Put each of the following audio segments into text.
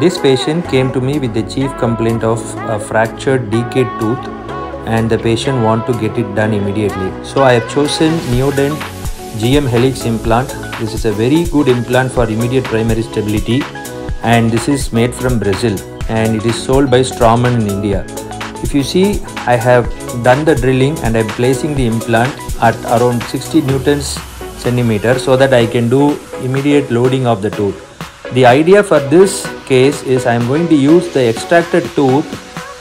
This patient came to me with the chief complaint of a fractured decayed tooth and the patient want to get it done immediately. So I have chosen Neodent GM Helix implant. This is a very good implant for immediate primary stability and this is made from Brazil and it is sold by Straumann in India. If you see I have done the drilling and I am placing the implant at around 60 newtons centimeter so that I can do immediate loading of the tooth. The idea for this case is I am going to use the extracted tooth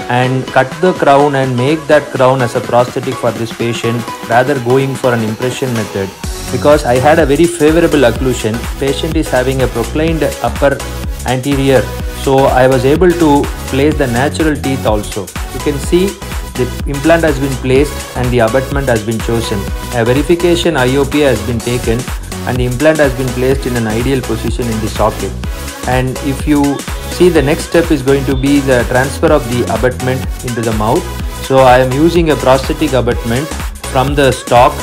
and cut the crown and make that crown as a prosthetic for this patient rather going for an impression method because I had a very favorable occlusion. Patient is having a proclined upper anterior so I was able to place the natural teeth also. You can see the implant has been placed and the abutment has been chosen. A verification IOP has been taken and the implant has been placed in an ideal position in the socket. And if you see the next step is going to be the transfer of the abutment into the mouth. So I am using a prosthetic abutment from the stock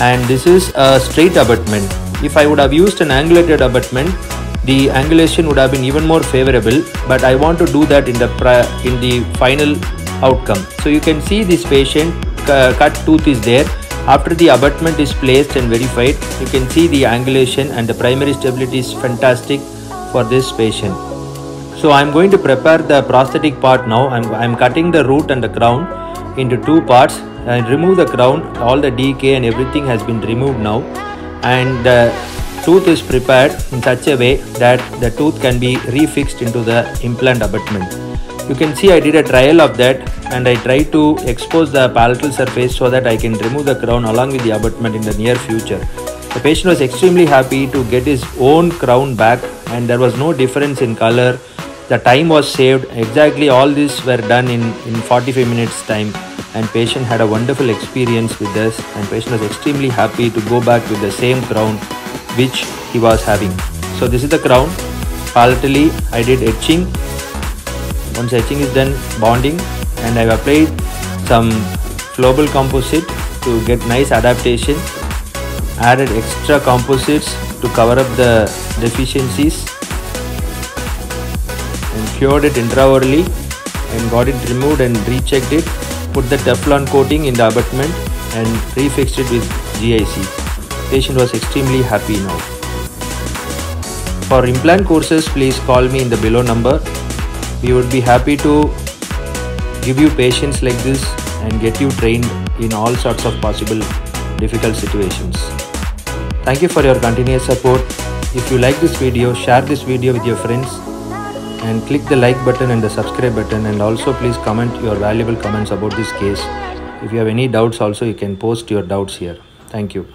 and this is a straight abutment. If I would have used an angulated abutment, the angulation would have been even more favorable but I want to do that in the in the final outcome. So you can see this patient uh, cut tooth is there. After the abutment is placed and verified, you can see the angulation and the primary stability is fantastic for this patient. So I'm going to prepare the prosthetic part now. I'm, cutting the root and the crown into two parts and remove the crown. All the decay and everything has been removed now. And the tooth is prepared in such a way that the tooth can be refixed into the implant abutment. You can see I did a trial of that and I try to expose the palatal surface so that I can remove the crown along with the abutment in the near future. The patient was extremely happy to get his own crown back and there was no difference in color. The time was saved. Exactly all this were done in, in 45 minutes time and patient had a wonderful experience with this and patient was extremely happy to go back with the same crown which he was having. So this is the crown. Palatally I did etching once etching is done bonding and I've applied some global composite to get nice adaptation. Added extra composites to cover up the deficiencies. And cured it intraorally and got it removed and rechecked it. Put the Teflon coating in the abutment and refixed it with GIC patient was extremely happy now. For implant courses please call me in the below number. We would be happy to give you patients like this and get you trained in all sorts of possible difficult situations. Thank you for your continuous support. If you like this video, share this video with your friends and click the like button and the subscribe button and also please comment your valuable comments about this case. If you have any doubts also you can post your doubts here. Thank you.